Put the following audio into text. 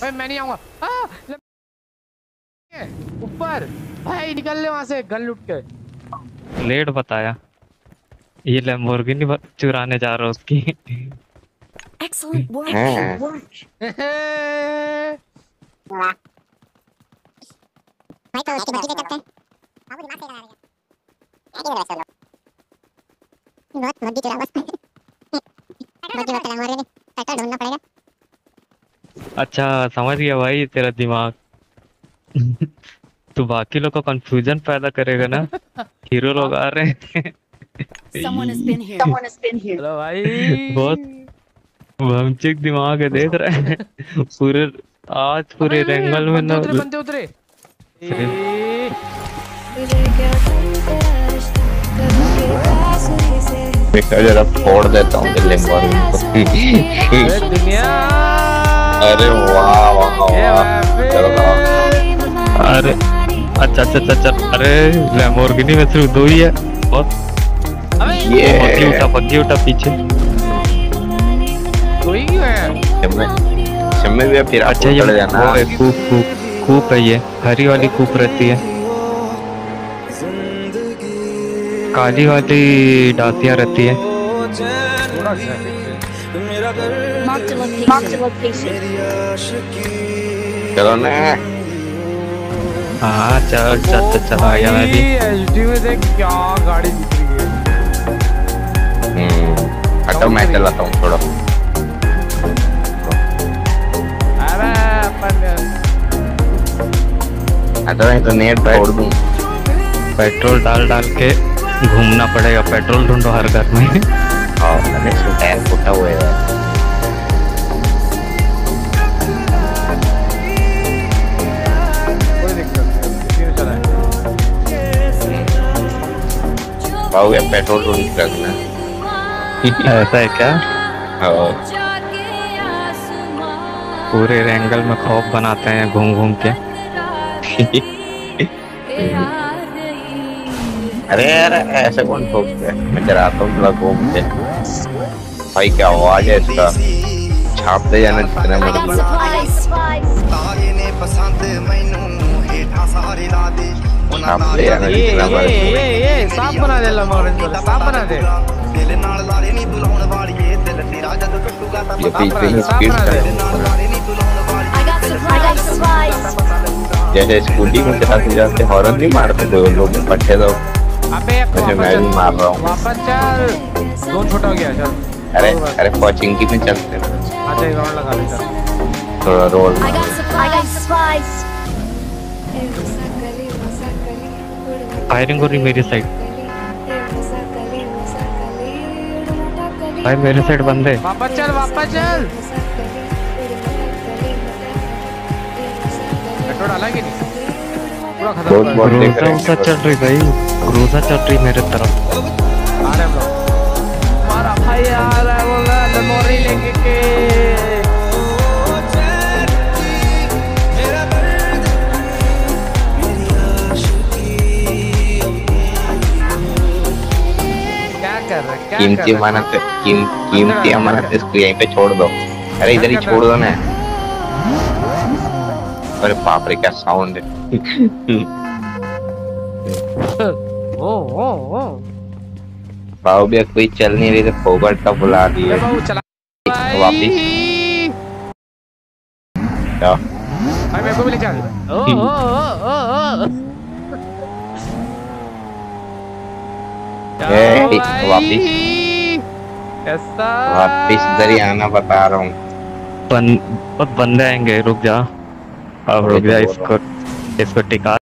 भाई मैं नहीं आऊँगा। ऊपर। भाई निकल ले वहाँ से गन लूट के। लेट बताया। ये लैम्बोर्गिनी चुराने जा रहा उसकी work. हाँ। भाई तो उसकी। मर्ज़ी से करते हैं। बाबू दिमाग से लगा रहे क्या कर रहे हो बहुत मर्ज़ी चला बस मत चला मर पेट्रोल ढूंढना पड़ेगा। अच्छा समझ गया भाई तेरा दिमाग। तू बाकी लोग को कंफ्यूजन पैदा करेगा ना? हीरो लोग आ रहे हैं. हेलो भाई। बहुत भमचिक दिमाग है देख रहे हैं। पूरे आज पूरे रेंगल में ना उतरे बंदे उतरे। बेटा जरा फोड़ देता हूँ दिल्ली को। दुनिया। अरे वाह वाह वाह अरे अच्छा अच्छा अच्छा अच्छा। अरे लैम्बोर्गिनी में सिर्फ़ दो ही है। बहुत। ये पग्गी उठा पग्गी उठा पीछे। क्यों है शिम्मे भी फिर अच्छा ये वो जाना। है कूप कूप। कूप है ये। हरी वाली कूप रहती है। काली वाली डातियाँ रहती है। थोड़ा है। Marked a location. Marked a location. चलो ना। हाँ चल चल आया मैं भी। HD में देख क्या गाड़ी दिख रही है। हम्म हटो मैं चलाता हूँ छोड़ो। अरे अपन हटो नहीं तो नेट छोड़ दूँ। पेट्रोल डाल डाल के घूमना पड़ेगा। पेट्रोल ढूंढो हर घर में। हाँ है ढूंढ ऐसा है क्या हाँ पूरे रेंगल में खौफ बनाते हैं घूम घूम के। अरे यार ऐसे कौन ठोकते? मैं चलाता थोड़ा घूम के। भाई क्या आवाज़ है इसका? छापते जाना जितना सांप बना दे सांप बना दे। जैसे स्कूटी में चलाते जाते हॉर्न भी मारते दो लोग पट्टे दो अबे वापस मैं भी चल। मार रहा हूँ। वापस चल। दो छोटा हो गया चल। अरे अरे पॉचिंग में चलते ना अच्छा एक राउंड लगा ले चल। थोड़ा roll. I got supplies. Firing हो रही मेरी साइड भाई मेरे साइड बंदे वापस चल वापस चल। पेट्रोल डाला कि नहीं पूरा खत्म बहुत बहुत हैं। चल रही भाई क्रूजा चल रही मेरे तरफ़। हमारा भाई आ रहा है? मेमोरी लेके के कीमती अमानत कीमती अमानत इसको यहीं पे छोड़ दो। अरे इधर ही छोड़ दो ना। अरे बाप रे क्या साउंड है? ओ ओ ओ। बाबू भैया कोई चल नहीं रही तो फोगट का बुला दिए। वापिस। क्या भाई मेरे को भी ले चल ओ ओ ओ ओ। वापिस। वापिस? इधर ही आना बता रहा हूँ। बन, बंदे आएँगे रुक जा। अब रुक जा इसको इसको टिका।